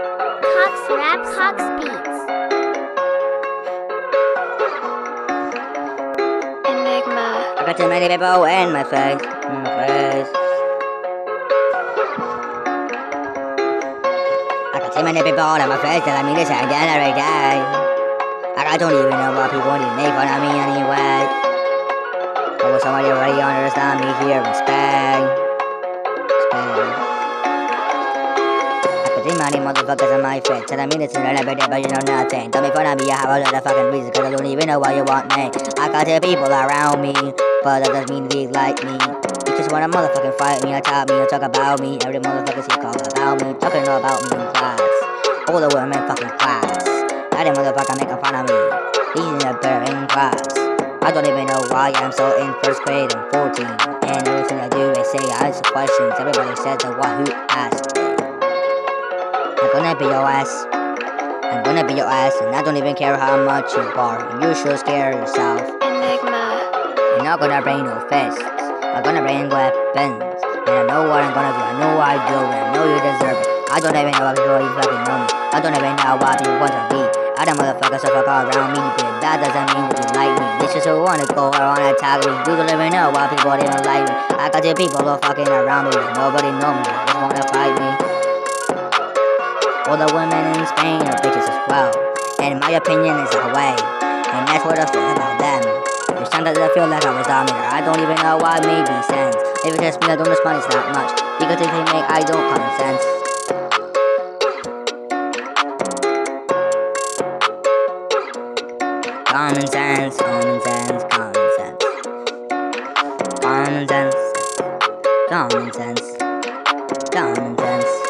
Cox Rap Cox Beats. Enigma. I got too many people in my face, in my face. I got too many people in my face telling me the same thing every day. I don't even know why people need make fun of me anyway. I somebody already understand me here in Spain. Spain. I got motherfuckers my telling me this and every day, but you know nothing. Of me, I have a of fucking cause I don't even know why you want me. I got two people around me, but that doesn't mean they like me. You just wanna motherfucking fight me, attack me, or talk about me. Every motherfucker see call about me, talking all about me in class. All the women fucking class. That motherfucker making fun of me. He's in a better in class. I don't even know why I'm so in first grade and 14. And everything I do, I say I answer questions. Everybody says the one who asked. I'm gonna be your ass. I'm gonna be your ass, and I don't even care how much you are. You should scare yourself. Enigma. I'm not gonna bring no fists. I'm gonna bring weapons. And I know what I'm gonna do. I know what I do, and I know you deserve it. I don't even know what you fucking know me. I don't even know what people want to be. I don't motherfuckers so fuck all around me, but that doesn't mean that you like me. This is who wanna go around and attack me. You don't even know why people even like me. I got two people all fucking around me, but nobody know me. They just wanna fight me. All the women in Spain are bitches as well. And in my opinion is a way. And that's what I feel about them. There's sometimes I feel like I was dominator. I don't even know why maybe sense. If it's just me, I don't respond it's that much. Because if they make I don't common sense. Common sense, common sense, common sense. Common sense, common sense, common sense.